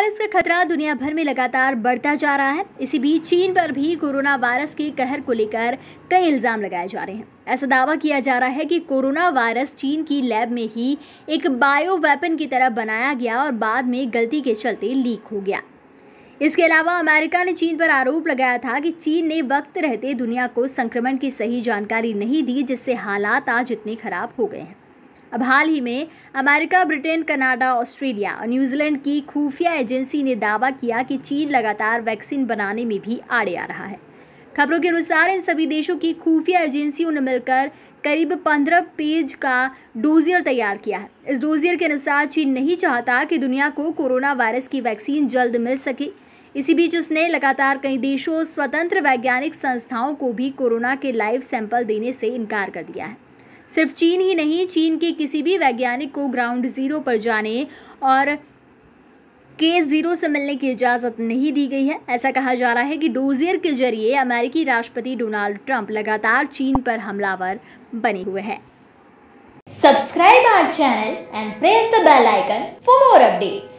Virus का खतरा दुनिया भर में लगातार बढ़ता जा रहा है। इसी बीच चीन पर भी कोरोना वायरस के कहर को लेकर कई इल्ज़ाम लगाए जा रहे हैं। ऐसा दावा किया जा रहा है कि कोरोना वायरस चीन की लैब में ही एक बायो वेपन की तरह बनाया गया और बाद में गलती के चलते लीक हो गया। इसके अलावा अमेरिका ने चीन पर आरोप लगाया था कि चीन ने वक्त रहते दुनिया को संक्रमण की सही जानकारी नहीं दी, जिससे हालात आज इतने खराब हो गए हैं। अब हाल ही में अमेरिका, ब्रिटेन, कनाडा, ऑस्ट्रेलिया और न्यूजीलैंड की खुफिया एजेंसी ने दावा किया कि चीन लगातार वैक्सीन बनाने में भी आड़े आ रहा है। खबरों के अनुसार इन सभी देशों की खुफिया एजेंसियों ने मिलकर करीब पंद्रह पेज का डोजियर तैयार किया है। इस डोजियर के अनुसार चीन नहीं चाहता कि दुनिया को कोरोना वायरस की वैक्सीन जल्द मिल सके। इसी बीच उसने लगातार कई देशों, स्वतंत्र वैज्ञानिक संस्थाओं को भी कोरोना के लाइव सैंपल देने से इनकार कर दिया है। सिर्फ़ चीन ही नहीं, चीन के किसी भी वैज्ञानिक को ग्राउंड ज़ीरो पर जाने और के ज़ीरो से मिलने की इजाज़त नहीं दी गई है ऐसा कहा जा रहा है कि डोजियर के ज़रिए अमेरिकी राष्ट्रपति डोनाल्ड ट्रंप लगातार चीन पर हमलावर बने हुए हैं Subscribe our channel and press the bell icon for more updates.